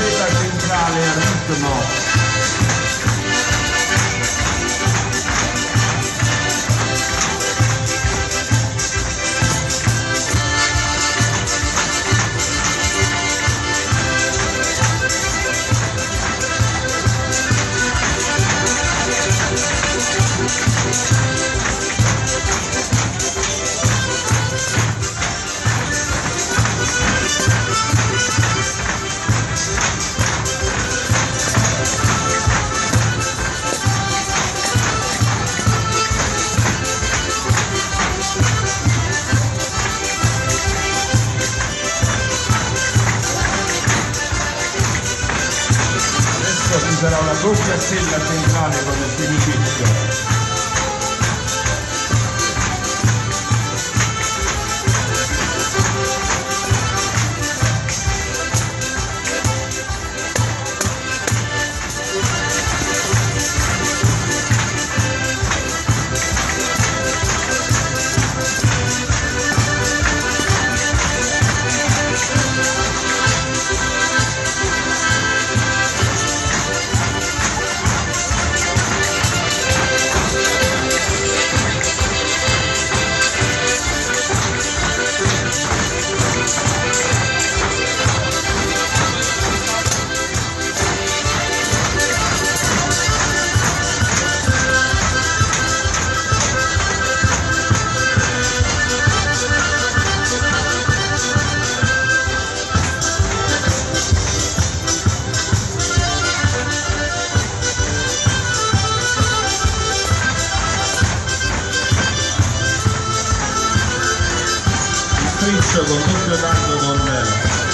seta centrale a ritmo. Ci sarà una doppia stella centrale con il struggle, no fear, not no.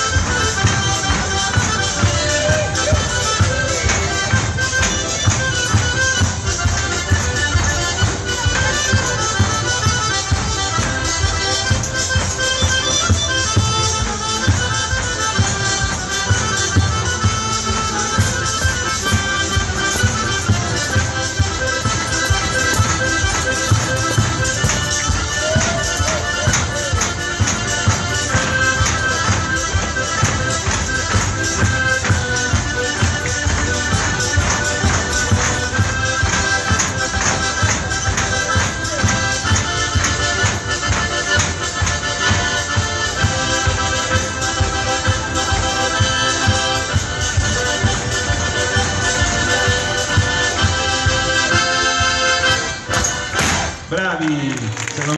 David.